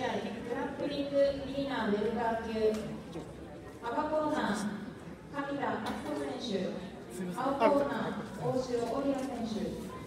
試合グラップリングリーナーウェルカー級赤コーナー上田敦子選手青コーナー大城織也選手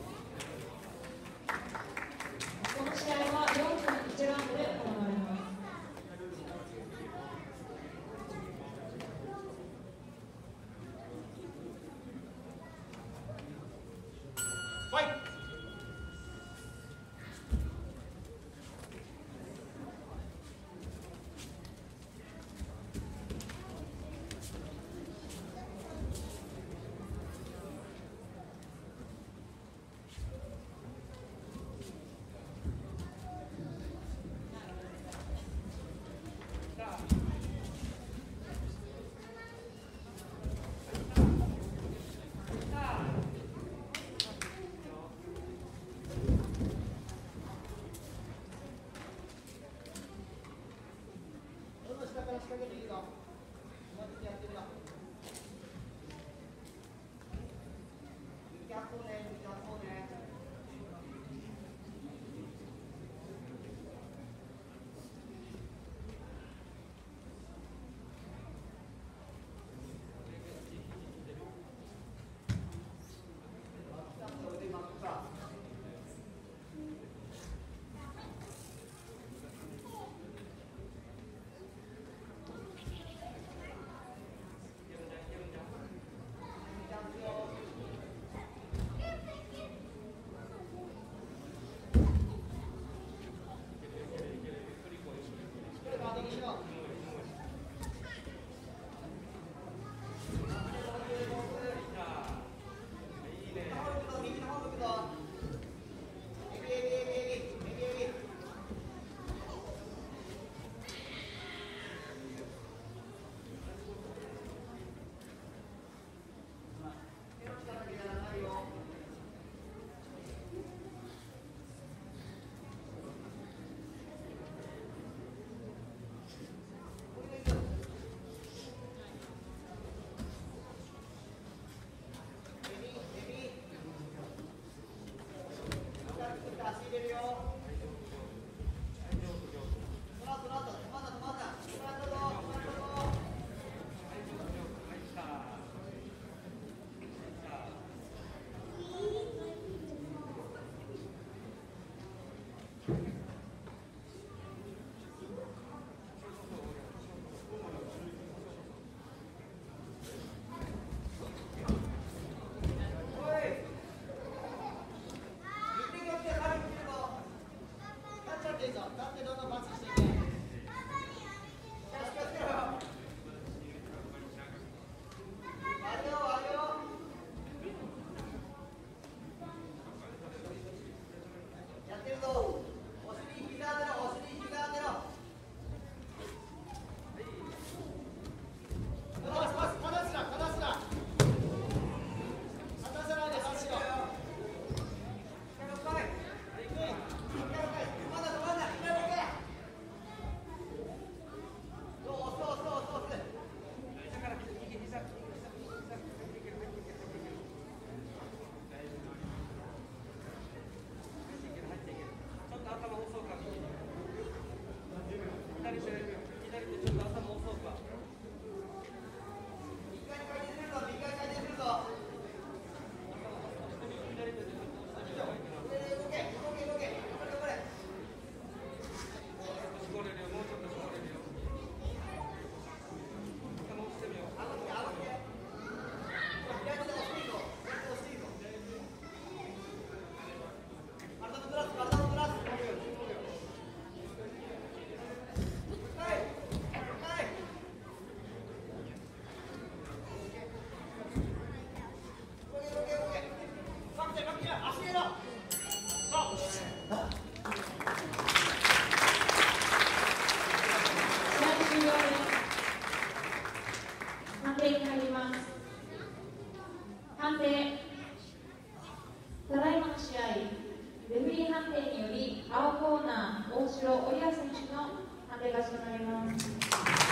判定に入ります。判定。ただいまの試合レフリー判定により青コーナー大城織谷選手の判定が決わります。